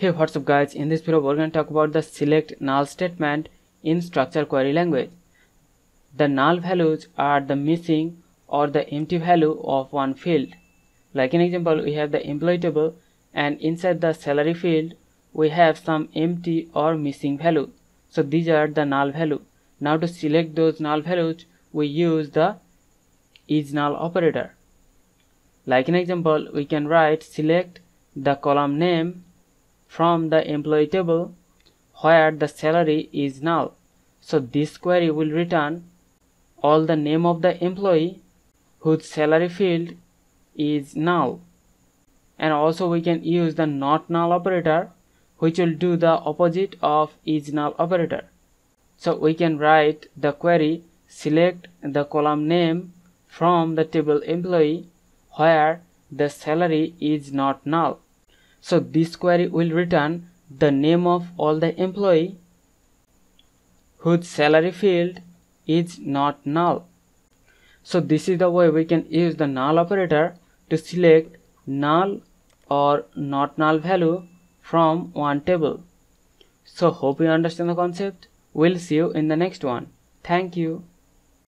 Hey what's up guys in this video we're going to talk about the select null statement in structure query language. The null values are the missing or the empty value of one field. Like an example we have the employee table and inside the salary field we have some empty or missing value. So these are the null value. Now to select those null values we use the is null operator. Like an example we can write select the column name from the employee table where the salary is null. So this query will return all the name of the employee whose salary field is null. And also we can use the not null operator which will do the opposite of is null operator. So we can write the query select the column name from the table employee where the salary is not null. So this query will return the name of all the employee whose salary field is not null. So this is the way we can use the null operator to select null or not null value from one table. So hope you understand the concept. We'll see you in the next one. Thank you.